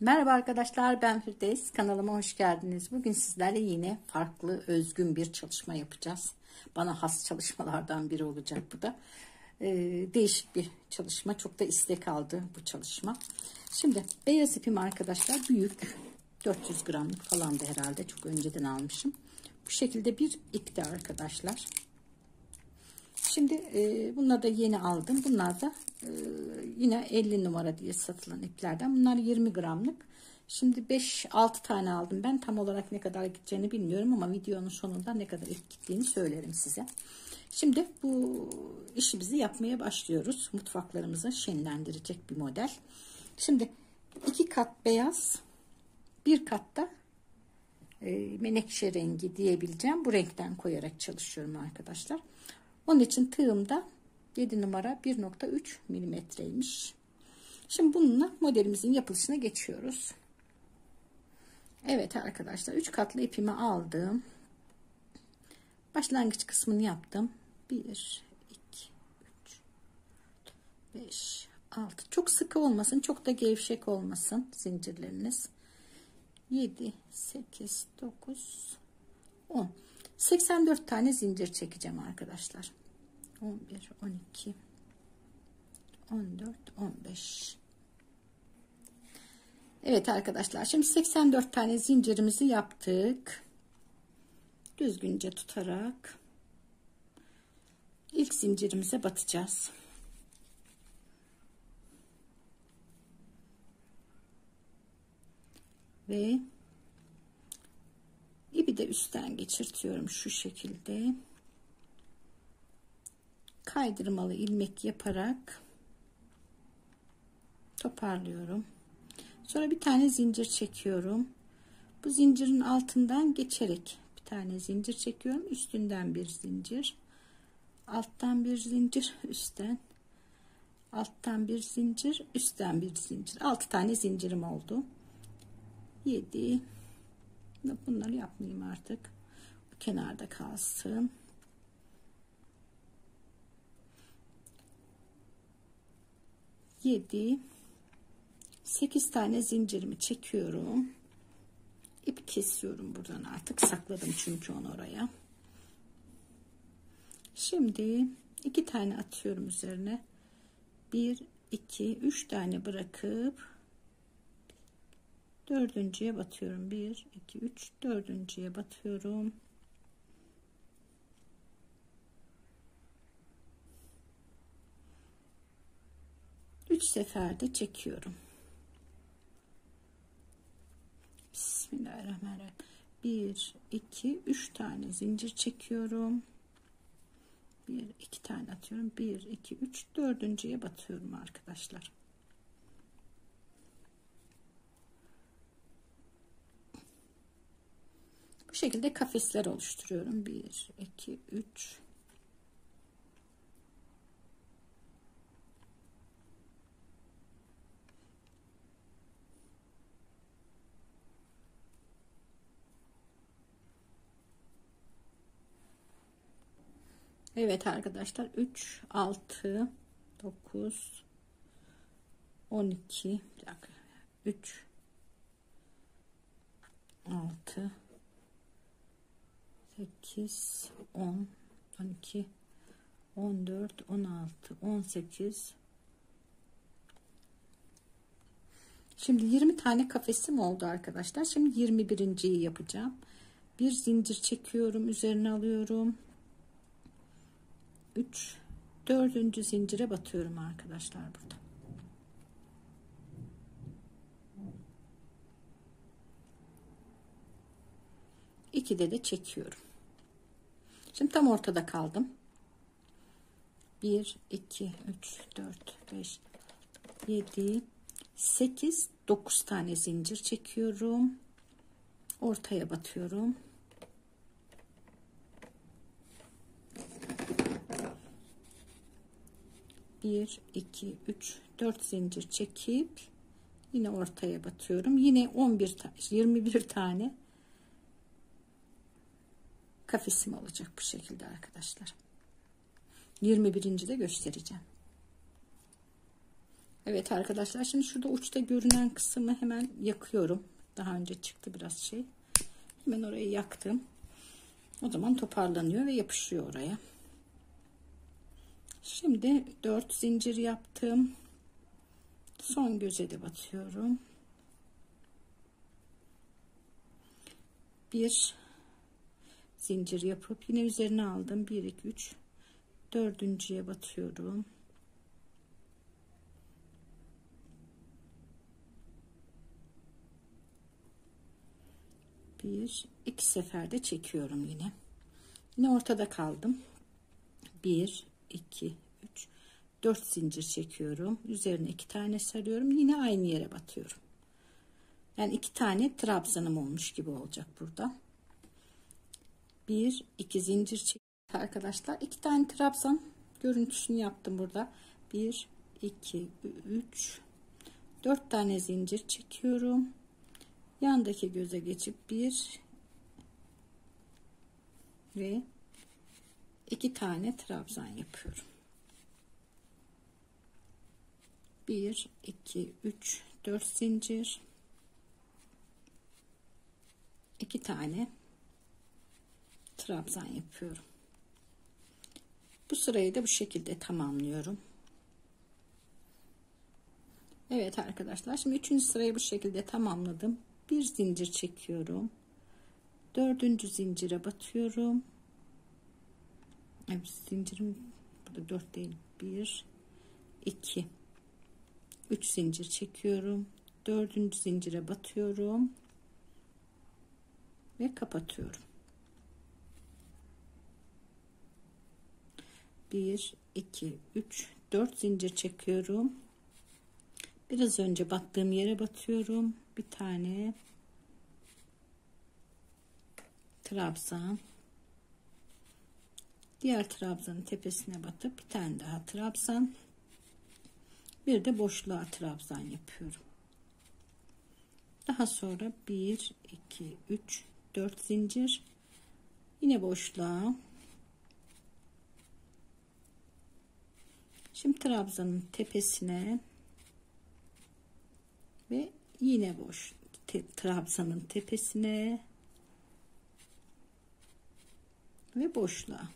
Merhaba arkadaşlar ben Firdevs kanalıma hoş geldiniz. Bugün sizlerle yine farklı özgün bir çalışma yapacağız. Bana has çalışmalardan biri olacak bu da. Ee, değişik bir çalışma çok da istek aldı bu çalışma. Şimdi beyaz ipim arkadaşlar büyük 400 gramlık falan da herhalde çok önceden almışım. Bu şekilde bir ipti arkadaşlar. Şimdi e, bunları da yeni aldım. Bunlar da e, yine 50 numara diye satılan iplerden. Bunlar 20 gramlık. Şimdi 5-6 tane aldım. Ben tam olarak ne kadar gideceğini bilmiyorum ama videonun sonunda ne kadar ip gittiğini söylerim size. Şimdi bu işimizi yapmaya başlıyoruz. Mutfaklarımızı şenlendirecek bir model. Şimdi iki kat beyaz, bir kat da e, menekşe rengi diyebileceğim. Bu renkten koyarak çalışıyorum arkadaşlar. Onun için tığımda 7 numara 1.3 milimetreymiş. Şimdi bununla modelimizin yapılışına geçiyoruz. Evet arkadaşlar 3 katlı ipimi aldım. Başlangıç kısmını yaptım. 1 2 3 5 6 çok sıkı olmasın çok da gevşek olmasın zincirleriniz 7 8 9 10 84 tane zincir çekeceğim arkadaşlar. 11 12 14 15 Evet arkadaşlar şimdi 84 tane zincirimizi yaptık. Düzgünce tutarak ilk zincirimize batacağız. Ve ipi de üstten geçirtiyorum şu şekilde. Kaydırmalı ilmek yaparak toparlıyorum. Sonra bir tane zincir çekiyorum. Bu zincirin altından geçerek bir tane zincir çekiyorum. Üstünden bir zincir. Alttan bir zincir üstten. Alttan bir zincir üstten bir zincir. 6 tane zincirim oldu. 7 bunları yapmayayım artık. Bu kenarda kalsın. Yedi. Sekiz tane zincirimi çekiyorum. İp kesiyorum buradan artık. Sakladım çünkü onu oraya. Şimdi iki tane atıyorum üzerine. Bir iki üç tane bırakıp dördüncüye batıyorum. 1 2 3 dördüncüye batıyorum. Üç seferde çekiyorum. Bismillahirrahmanirrahim. 1 2 3 tane zincir çekiyorum. 1 2 tane atıyorum. 1 2 3 dördüncüye batıyorum arkadaşlar Bu şekilde kafesler oluşturuyorum. 1, 2, 3. Evet arkadaşlar 3 6 9 12 bir dakika 3 6 8 10 12 14 16 18 Şimdi 20 tane kafesim oldu arkadaşlar. Şimdi 21.yi yapacağım. Bir zincir çekiyorum, üzerine alıyorum. 3 4. zincire batıyorum arkadaşlar burada. İkide de çekiyorum. Şimdi tam ortada kaldım. 1, 2, 3, 4, 5, 7, 8, 9 tane zincir çekiyorum. Ortaya batıyorum. Bir, iki, üç, dört zincir çekip yine ortaya batıyorum. Yine 11 tane, 21 tane kafesim olacak bu şekilde arkadaşlar. 21. de göstereceğim. Evet arkadaşlar şimdi şurada uçta görünen kısmı hemen yakıyorum. Daha önce çıktı biraz şey. Hemen orayı yaktım. O zaman toparlanıyor ve yapışıyor oraya. Şimdi 4 zincir yaptım. Son göze de batıyorum. Bir zincir yapıp yine üzerine aldım. 1 2 3 dördüncüye batıyorum. Bir, iki seferde çekiyorum yine. Yine ortada kaldım. Bir, iki, üç, dört zincir çekiyorum. Üzerine iki tane sarıyorum. Yine aynı yere batıyorum. Yani iki tane trabzanım olmuş gibi olacak burada. Bir, iki zincir çek arkadaşlar. iki tane trabzan görüntüsünü yaptım burada. Bir, iki, üç, dört tane zincir çekiyorum yandaki göze geçip bir ve iki tane trabzan yapıyorum. 1 2 3 4 zincir iki tane trabzan yapıyorum. Bu sırayı da bu şekilde tamamlıyorum. Evet arkadaşlar şimdi üçüncü sırayı bu şekilde tamamladım. Bir zincir çekiyorum. Dördüncü zincire batıyorum. Evet zincirim burada dört değil bir iki. Üç zincir çekiyorum. Dördüncü zincire batıyorum. Ve kapatıyorum bir iki üç dört zincir çekiyorum. Biraz önce battığım yere batıyorum. Bir tane trabzan. Diğer trabzanın tepesine batıp bir tane daha trabzan. Bir de boşluğa trabzan yapıyorum. Daha sonra 1 2 3 4 zincir. Yine boşluğa şimdi trabzanın tepesine ve yine boş te, trabzanın tepesine ve boşluğa.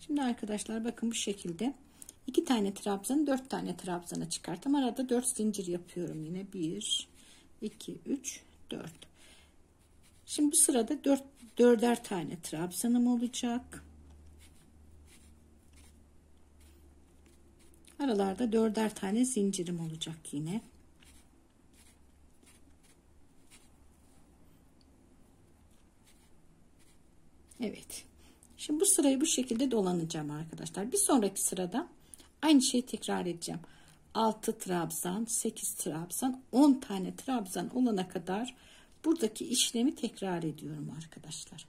Şimdi arkadaşlar bakın bu şekilde. İki tane trabzan dört tane trabzana çıkarttım. Arada dört zincir yapıyorum yine. Bir iki üç dört şimdi bu sırada dört dörder tane trabzanım olacak. Aralarda dörder tane zincirim olacak yine. Evet. Şimdi bu sırayı bu şekilde dolanacağım arkadaşlar. Bir sonraki sırada aynı şeyi tekrar edeceğim. 6 trabzan 8 trabzan 10 tane trabzan olana kadar buradaki işlemi tekrar ediyorum arkadaşlar.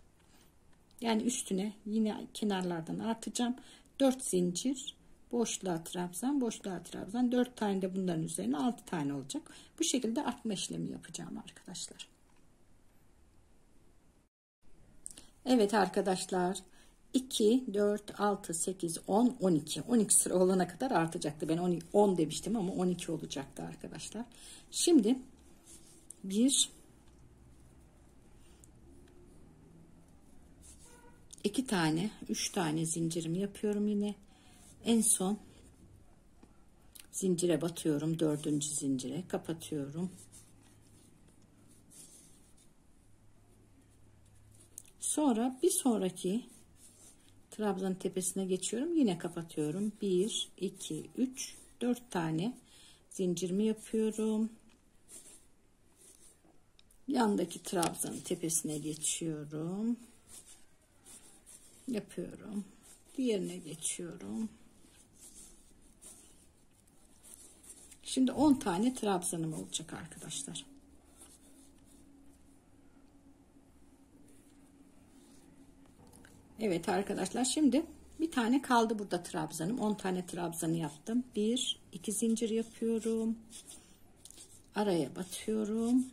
Yani üstüne yine kenarlardan artacağım 4 zincir boşluğa trabzan boşluğa trabzan. 4 tane de bunların üzerine 6 tane olacak. Bu şekilde artma işlemi yapacağım arkadaşlar. Evet arkadaşlar. 2 4 6 8 10 12 12 sıra olana kadar artacaktı. Ben 10, 10 demiştim ama 12 olacaktı arkadaşlar. Şimdi bir iki tane üç tane zincirimi yapıyorum yine. En son zincire batıyorum dördüncü zincire kapatıyorum. Sonra bir sonraki trabzanın tepesine geçiyorum yine kapatıyorum. 1 2 3 4 tane zincirimi yapıyorum. Yandaki trabzanın tepesine geçiyorum yapıyorum diğerine geçiyorum Şimdi 10 tane trabzanım olacak arkadaşlar. Evet arkadaşlar şimdi bir tane kaldı burada trabzanım. 10 tane trabzanı yaptım. 1 2 zincir yapıyorum. Araya batıyorum.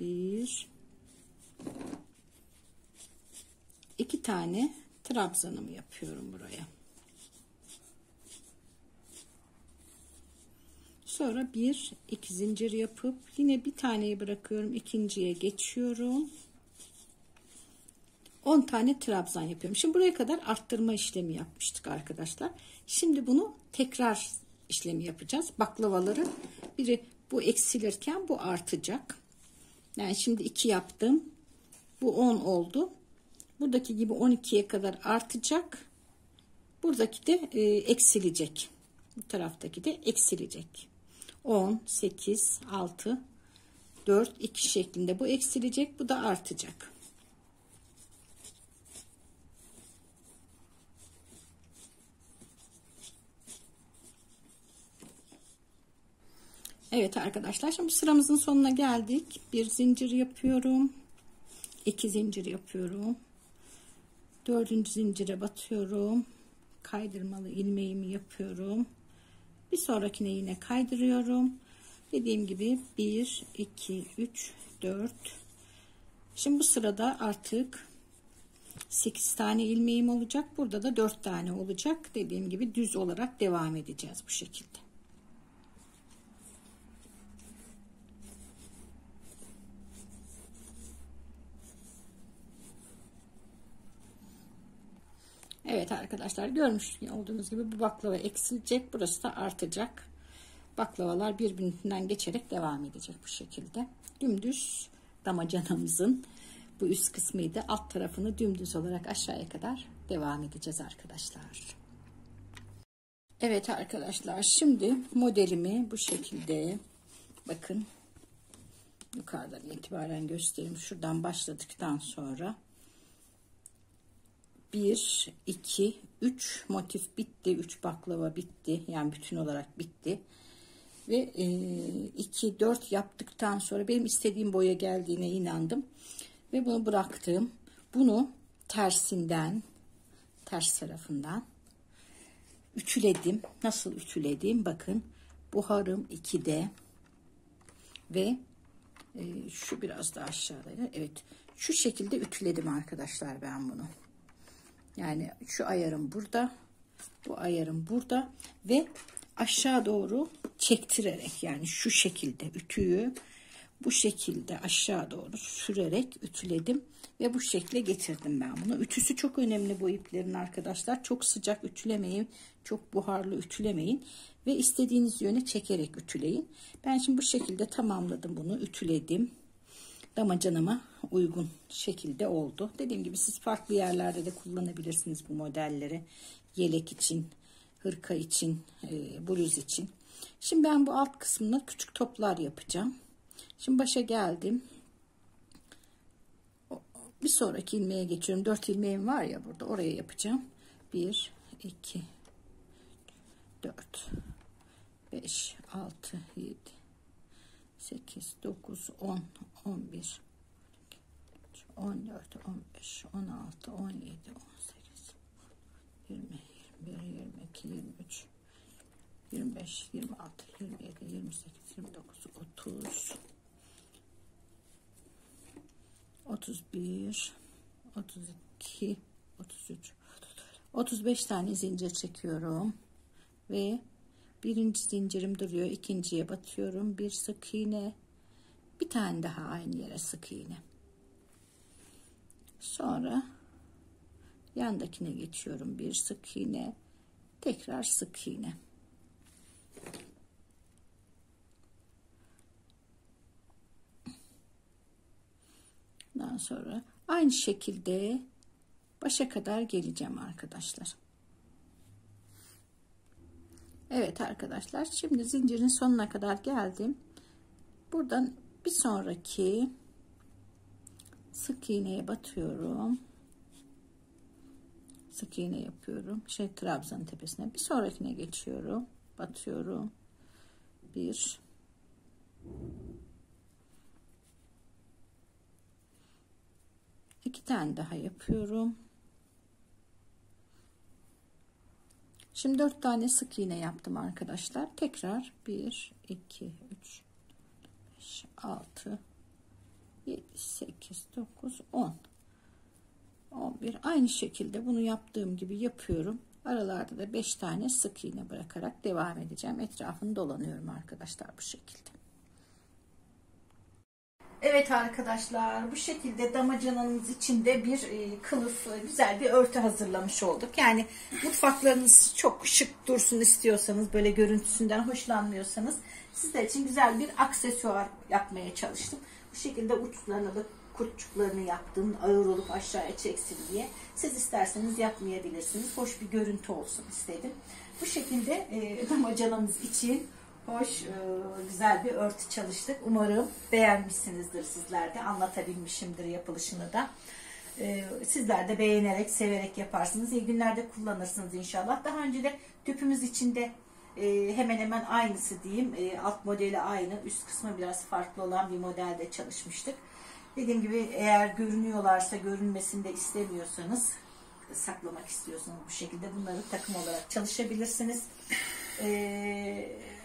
1 iki tane trabzanımı yapıyorum buraya. Sonra bir iki zincir yapıp yine bir taneyi bırakıyorum. ikinciye geçiyorum. 10 tane trabzan yapıyorum. Şimdi buraya kadar arttırma işlemi yapmıştık arkadaşlar. Şimdi bunu tekrar işlemi yapacağız. Baklavaları biri bu eksilirken bu artacak. Yani şimdi 2 yaptım. Bu 10 oldu. Buradaki gibi 12'ye kadar artacak. Buradaki de e, eksilecek. Bu taraftaki de eksilecek. 10, 8, 6, 4, 2 şeklinde bu eksilecek. Bu da artacak. Evet arkadaşlar şimdi sıramızın sonuna geldik. Bir zincir yapıyorum. iki zincir yapıyorum. Dördüncü zincire batıyorum. Kaydırmalı ilmeğimi yapıyorum. Bir sonrakine yine kaydırıyorum. Dediğim gibi 1, 2, 3, 4. Şimdi bu sırada artık 8 tane ilmeğim olacak. Burada da 4 tane olacak. Dediğim gibi düz olarak devam edeceğiz bu şekilde. Evet arkadaşlar görmüş olduğunuz gibi bu baklava eksilecek. Burası da artacak. Baklavalar birbirinden geçerek devam edecek bu şekilde. Dümdüz damacanamızın bu üst kısmıydı. Alt tarafını dümdüz olarak aşağıya kadar devam edeceğiz arkadaşlar. Evet arkadaşlar şimdi modelimi bu şekilde bakın yukarıdan itibaren göstereyim. Şuradan başladıktan sonra 1, 2, 3 motif bitti. 3 baklava bitti. Yani bütün olarak bitti. Ve e, 2, 4 yaptıktan sonra benim istediğim boya geldiğine inandım. Ve bunu bıraktım. Bunu tersinden, ters tarafından ütüledim. Nasıl ütüledim? Bakın buharım 2'de ve e, şu biraz daha aşağıdaydı. Evet şu şekilde ütüledim arkadaşlar ben bunu. Yani şu ayarım burada. Bu ayarım burada. Ve aşağı doğru çektirerek yani şu şekilde ütüyü bu şekilde aşağı doğru sürerek ütüledim ve bu şekle getirdim ben bunu. Ütüsü çok önemli bu iplerin arkadaşlar. Çok sıcak ütülemeyin, çok buharlı ütülemeyin ve istediğiniz yöne çekerek ütüleyin. Ben şimdi bu şekilde tamamladım bunu, ütüledim damacanama uygun şekilde oldu. Dediğim gibi siz farklı yerlerde de kullanabilirsiniz bu modelleri. Yelek için, hırka için, e, bluz için. Şimdi ben bu alt kısmına küçük toplar yapacağım. Şimdi başa geldim. Bir sonraki ilmeğe geçiyorum. 4 ilmeğim var ya burada. Oraya yapacağım. 1, 2, 4, 5, 6, 7, 8, 9, 10, 11, 14, 15, 16, 17, 18, 20, 21, 22, 23, 25, 26, 27, 28, 29, 30, 31, 32, 33, 35 tane zincir çekiyorum ve birinci zincirim duruyor ikinciye batıyorum. Bir sık iğne bir tane daha aynı yere sık iğne sonra yandakine geçiyorum bir sık iğne tekrar sık iğne Ondan sonra aynı şekilde başa kadar geleceğim arkadaşlar. Evet arkadaşlar şimdi zincirin sonuna kadar geldim. Buradan bir sonraki sık iğneye batıyorum. Sık iğne yapıyorum. Şey trabzanın tepesine. Bir sonrakine geçiyorum. Batıyorum. Bir. iki tane daha yapıyorum. Şimdi dört tane sık iğne yaptım arkadaşlar. Tekrar 1, 2, 3, 5, 6, 7, 8, 9, 10. 11. Aynı şekilde bunu yaptığım gibi yapıyorum. Aralarda da 5 tane sık iğne bırakarak devam edeceğim. Etrafını dolanıyorum arkadaşlar bu şekilde. Evet arkadaşlar bu şekilde damacananız içinde bir e, kılıf e, güzel bir örtü hazırlamış olduk. Yani mutfaklarınız çok şık dursun istiyorsanız böyle görüntüsünden hoşlanmıyorsanız sizler için güzel bir aksesuar yapmaya çalıştım. Bu şekilde uçlarına da kurtçuklarını yaptım ağır olup aşağıya çeksin diye. Siz isterseniz yapmayabilirsiniz. Hoş bir görüntü olsun istedim. Bu şekilde e, damacanamız için hoş, e, güzel bir örtü çalıştık. Umarım beğenmişsinizdir sizler de. Anlatabilmişimdir yapılışını da. E, sizler de beğenerek, severek yaparsınız. İyi günlerde kullanırsınız inşallah. Daha önce de tüpümüz içinde e, hemen hemen aynısı diyeyim. alt modeli aynı. Üst kısmı biraz farklı olan bir modelde çalışmıştık. Dediğim gibi eğer görünüyorlarsa görünmesini de istemiyorsanız saklamak istiyorsanız bu şekilde bunları takım olarak çalışabilirsiniz. Eee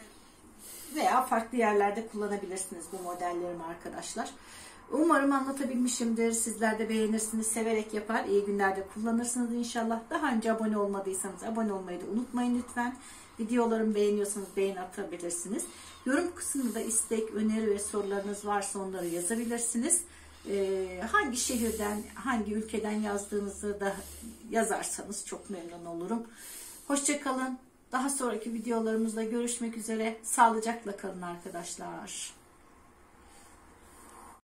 veya farklı yerlerde kullanabilirsiniz bu modellerimi arkadaşlar. Umarım anlatabilmişimdir. Sizler de beğenirsiniz, severek yapar. İyi günlerde kullanırsınız inşallah. Daha önce abone olmadıysanız abone olmayı da unutmayın lütfen. Videolarımı beğeniyorsanız beğen atabilirsiniz. Yorum kısmında istek, öneri ve sorularınız varsa onları yazabilirsiniz. Ee, hangi şehirden, hangi ülkeden yazdığınızı da yazarsanız çok memnun olurum. Hoşçakalın. Daha sonraki videolarımızda görüşmek üzere. Sağlıcakla kalın arkadaşlar.